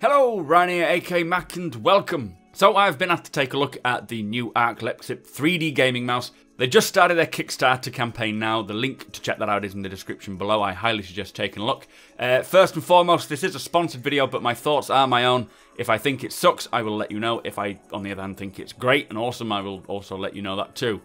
Hello, Ryan here, aka Mac, and welcome. So I've been asked to take a look at the new Ark Lexip 3D gaming mouse. They just started their Kickstarter campaign now. The link to check that out is in the description below. I highly suggest taking a look. Uh, first and foremost, this is a sponsored video, but my thoughts are my own. If I think it sucks, I will let you know. If I, on the other hand, think it's great and awesome, I will also let you know that too.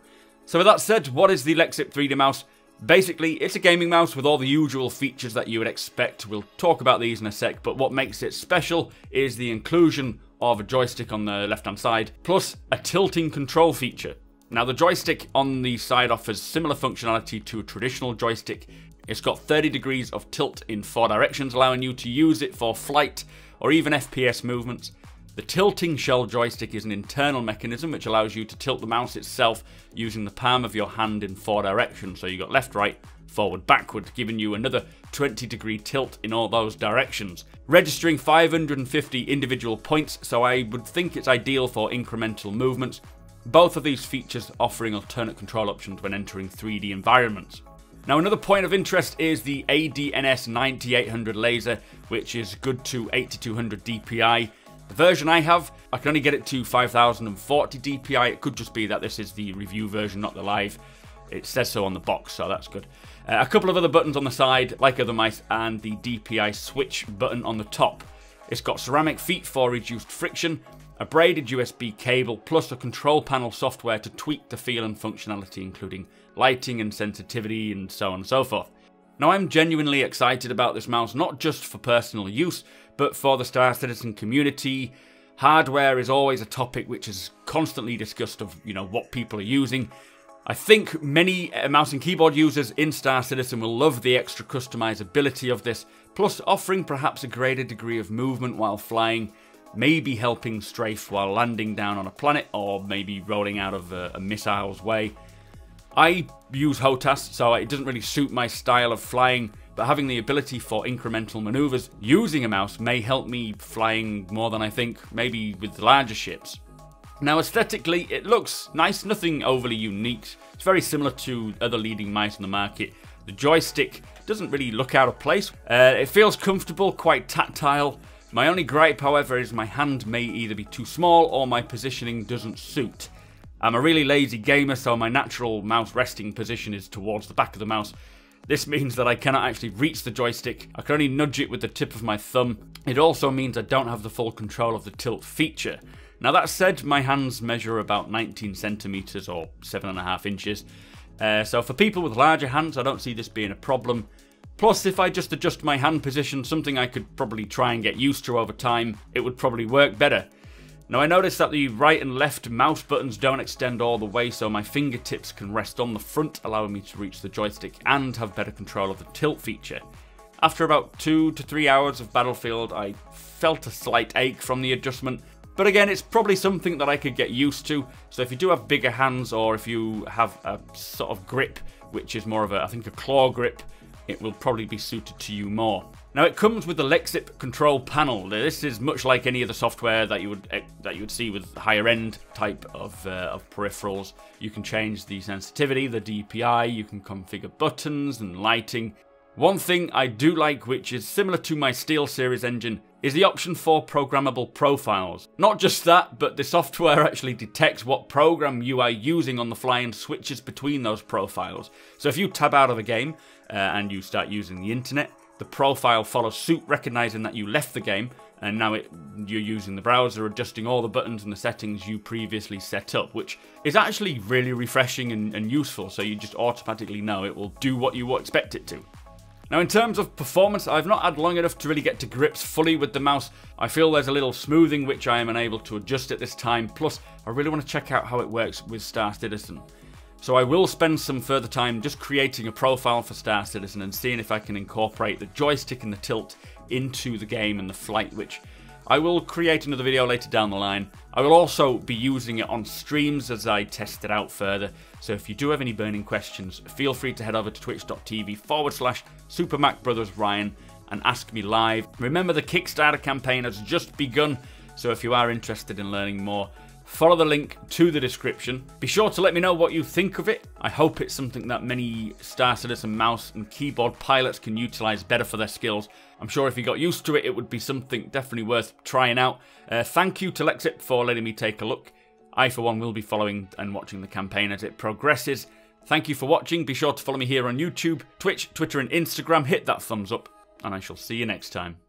So with that said, what is the Lexip 3D mouse? Basically, it's a gaming mouse with all the usual features that you would expect. We'll talk about these in a sec, but what makes it special is the inclusion of a joystick on the left hand side, plus a tilting control feature. Now the joystick on the side offers similar functionality to a traditional joystick. It's got 30 degrees of tilt in four directions, allowing you to use it for flight or even FPS movements. The tilting shell joystick is an internal mechanism which allows you to tilt the mouse itself using the palm of your hand in four directions. So you got left, right, forward, backward, giving you another 20 degree tilt in all those directions. Registering 550 individual points, so I would think it's ideal for incremental movements. Both of these features offering alternate control options when entering 3D environments. Now another point of interest is the ADNS 9800 laser, which is good to 8200 DPI the version I have, I can only get it to 5040 DPI. It could just be that this is the review version, not the live. It says so on the box, so that's good. Uh, a couple of other buttons on the side, like other mice, and the DPI switch button on the top. It's got ceramic feet for reduced friction, a braided USB cable, plus a control panel software to tweak the feel and functionality, including lighting and sensitivity and so on and so forth. Now I'm genuinely excited about this mouse, not just for personal use, but for the Star Citizen community. Hardware is always a topic which is constantly discussed of, you know, what people are using. I think many uh, mouse and keyboard users in Star Citizen will love the extra customizability of this, plus offering perhaps a greater degree of movement while flying, maybe helping strafe while landing down on a planet, or maybe rolling out of a, a missile's way. I use HOTAS, so it doesn't really suit my style of flying, but having the ability for incremental maneuvers using a mouse may help me flying more than I think, maybe with larger ships. Now aesthetically, it looks nice, nothing overly unique. It's very similar to other leading mice on the market. The joystick doesn't really look out of place. Uh, it feels comfortable, quite tactile. My only gripe, however, is my hand may either be too small or my positioning doesn't suit. I'm a really lazy gamer, so my natural mouse resting position is towards the back of the mouse. This means that I cannot actually reach the joystick. I can only nudge it with the tip of my thumb. It also means I don't have the full control of the tilt feature. Now that said, my hands measure about 19 centimeters or 7.5 inches. Uh, so for people with larger hands, I don't see this being a problem. Plus, if I just adjust my hand position, something I could probably try and get used to over time, it would probably work better. Now I noticed that the right and left mouse buttons don't extend all the way so my fingertips can rest on the front allowing me to reach the joystick and have better control of the tilt feature. After about 2 to 3 hours of Battlefield I felt a slight ache from the adjustment but again it's probably something that I could get used to so if you do have bigger hands or if you have a sort of grip which is more of a I think a claw grip it will probably be suited to you more. Now it comes with the Lexip control panel. This is much like any other software that you would eh, that you would see with higher end type of, uh, of peripherals. You can change the sensitivity, the DPI, you can configure buttons and lighting. One thing I do like, which is similar to my SteelSeries engine, is the option for programmable profiles. Not just that, but the software actually detects what program you are using on the fly and switches between those profiles. So if you tab out of a game uh, and you start using the internet, the profile follows suit, recognizing that you left the game, and now it, you're using the browser, adjusting all the buttons and the settings you previously set up, which is actually really refreshing and, and useful, so you just automatically know it will do what you expect it to. Now in terms of performance, I've not had long enough to really get to grips fully with the mouse. I feel there's a little smoothing which I am unable to adjust at this time, plus I really want to check out how it works with Star Citizen. So I will spend some further time just creating a profile for Star Citizen and seeing if I can incorporate the joystick and the tilt into the game and the flight, which I will create another video later down the line. I will also be using it on streams as I test it out further. So if you do have any burning questions, feel free to head over to twitch.tv forward slash supermacbrothersryan and ask me live. Remember the Kickstarter campaign has just begun, so if you are interested in learning more, follow the link to the description. Be sure to let me know what you think of it. I hope it's something that many Star Citizen mouse and keyboard pilots can utilize better for their skills. I'm sure if you got used to it, it would be something definitely worth trying out. Uh, thank you to Lexip for letting me take a look. I, for one, will be following and watching the campaign as it progresses. Thank you for watching. Be sure to follow me here on YouTube, Twitch, Twitter, and Instagram. Hit that thumbs up, and I shall see you next time.